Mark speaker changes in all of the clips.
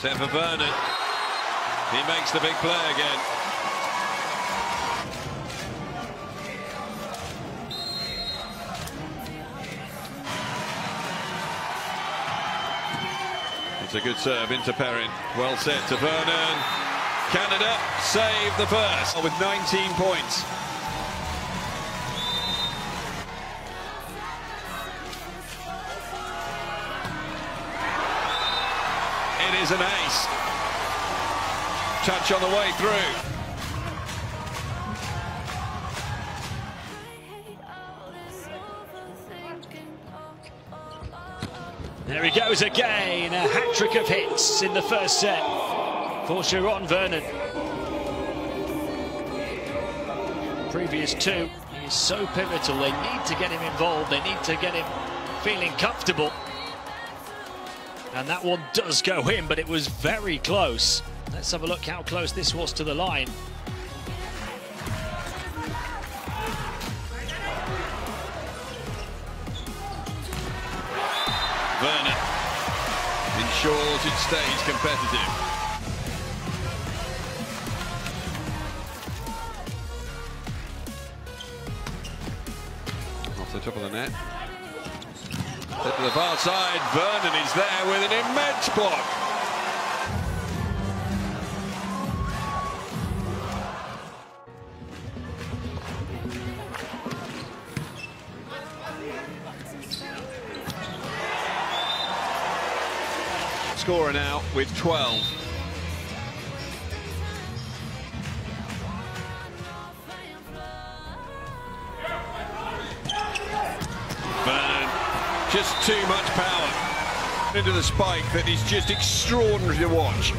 Speaker 1: Set for Vernon. He makes the big play again. It's a good serve into Perrin. Well set to Vernon. Canada save the first with 19 points. Is an ace. Touch on the way through.
Speaker 2: There he goes again, a hat-trick of hits in the first set for Sharone Vernon. Previous two, he's so pivotal, they need to get him involved, they need to get him feeling comfortable. And that one does go in, but it was very close. Let's have a look how close this was to the line.
Speaker 1: Vernon ensures it stays competitive. Off the top of the net. To the far side. Vernon is there with an immense block. Scorer now with 12. Just too much power into the spike that is just extraordinary to watch.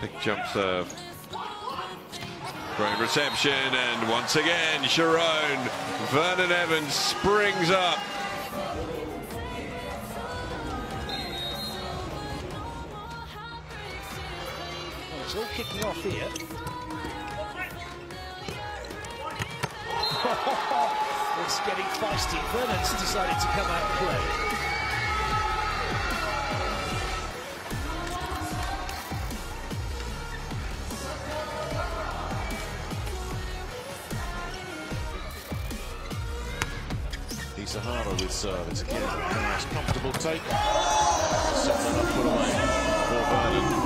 Speaker 1: Big jump serve. Great reception, and once again, Sharone. Vernon Evans springs up.
Speaker 2: It's all kicking off here. it's getting feisty. Vernon's decided to come out and play.
Speaker 3: Sahara with serve. It's again nice, comfortable take. Something put away for Vernon.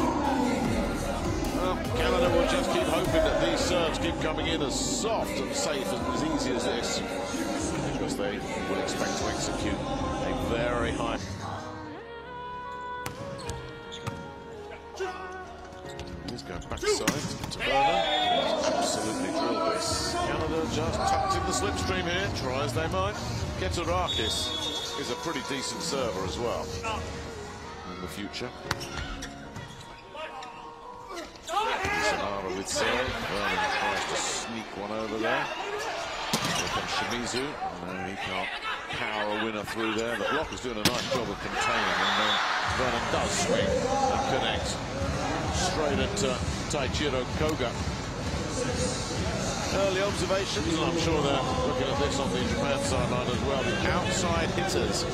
Speaker 3: Coming in as soft and safe and as easy as this. Because they will expect to execute a very high... He's going backside to Vernon. Absolutely drilled this. Canada just tucked in the slipstream here, try as they might. Ketourakis is a pretty decent server as well in the future. With serve. Vernon tries to sneak one over there. Here comes Shimizu. No, he can't power a winner through there. The blocker's doing a nice job of containing, and then Vernon does swing and connect straight at uh, Taichiro Koga early observations, and I'm sure they're looking at this on the Japan sideline as well. The outside hitters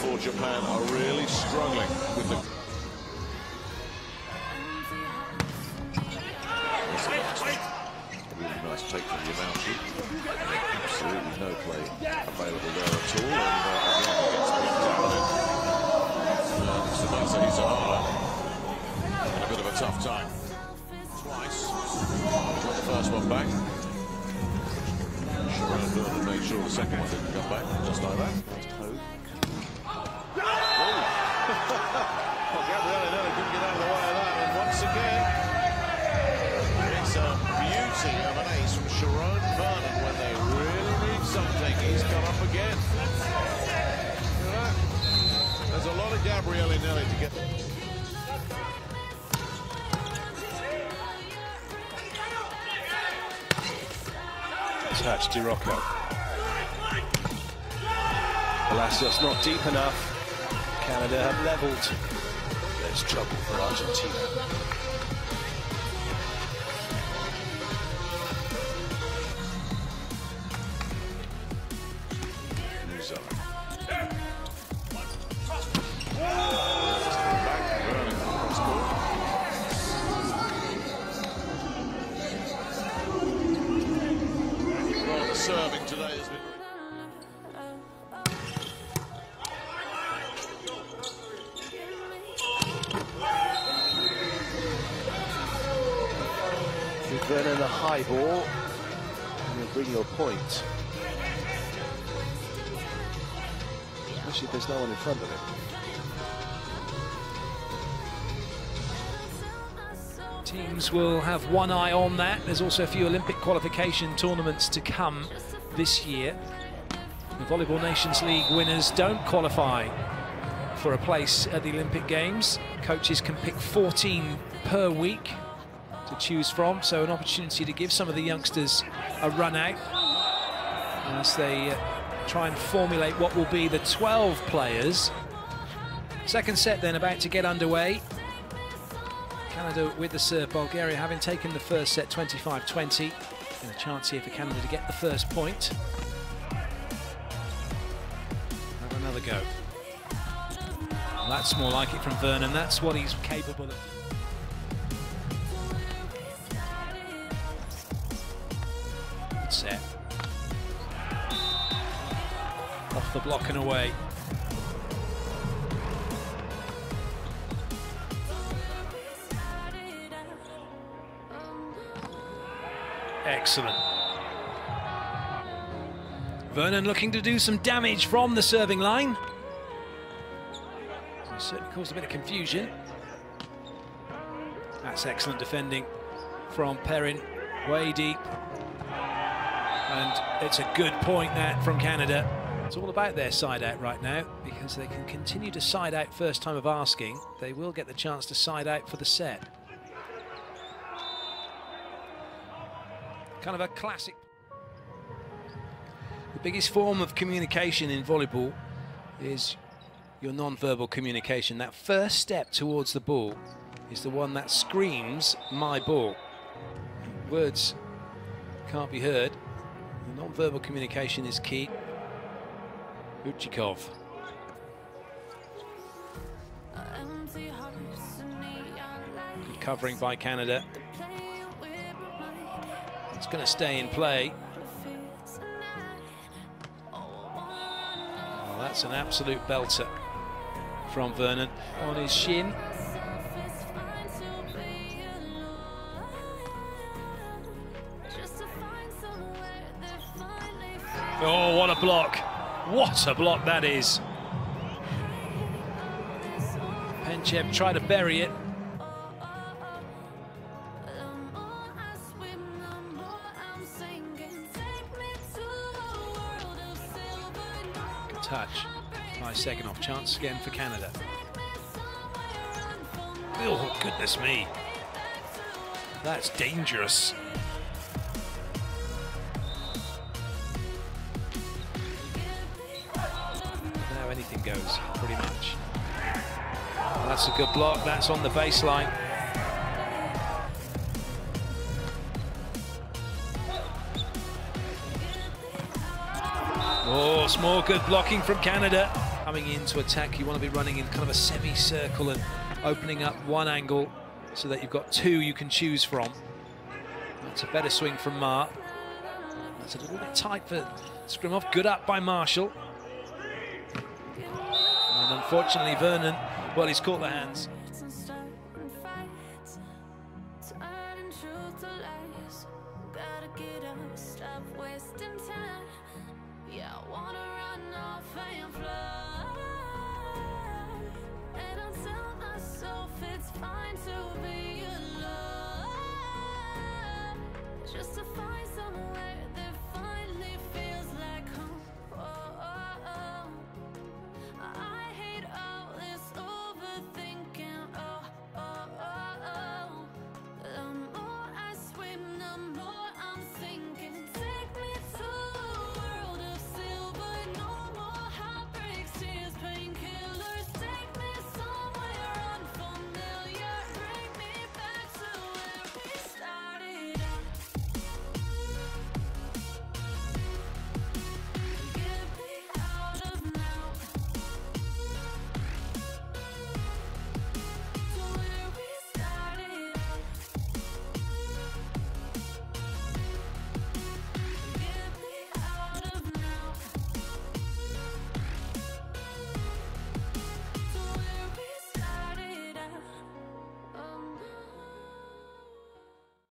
Speaker 3: for Japan are really struggling with the... play available there at all. And uh, again, gets. Tsubasa Hisahara in a bit of a tough time. Twice. Got the first one back. Sharone Vernon made sure the second one didn't come back, just like that. Gabriele Nelli to get.
Speaker 4: touch, Dirocco. Not deep enough. Canada have levelled. There's trouble for Argentina.
Speaker 3: Serving today has been.
Speaker 4: Give Vernon a high ball, you'll bring your point. Especially if there's no one in front of him.
Speaker 5: Teams will have one eye on that. There's also a few Olympic qualification tournaments to come this year. The Volleyball Nations League winners don't qualify for a place at the Olympic Games. Coaches can pick 14 per week to choose from, so an opportunity to give some of the youngsters a run out as they uh, try and formulate what will be the 12 players. Second set then about to get underway. Canada with the serve, Bulgaria having taken the first set 25-20. And a chance here for Canada to get the first point. Have another go. Well, that's more like it from Vernon. That's what he's capable of. Set. Off the block and away. Excellent. Vernon looking to do some damage from the serving line. Certainly caused a bit of confusion. That's excellent defending from Perrin, way deep. And it's a good point that from Canada. It's all about their side out right now because they can continue to side out first time of asking. They will get the chance to side out for the set. Kind of a classic. The biggest form of communication in volleyball is your non-verbal communication. That first step towards the ball is the one that screams, my ball. Words can't be heard. The non-verbal communication is key. Uchikov. Good covering by Canada. It's going to stay in play. Oh, that's an absolute belter from Vernon on his shin. Oh, what a block. What a block that is. Penchev tried to bury it. Touch. Nice second off chance again for Canada. Oh, goodness me. That's dangerous. Now anything goes, pretty much. That's a good block. That's on the baseline. Ross Moore, good blocking from Canada. Coming into attack, you want to be running in kind of a semicircle and opening up one angle so that you've got two you can choose from. That's a better swing from Maar. That's a little bit tight for Skrimov. Good up by Marshall. And unfortunately, Vernon, well, he's caught the hands.
Speaker 6: stop wasting time yeah, I wanna run off and fly. And tell myself it's fine to be alone. Just to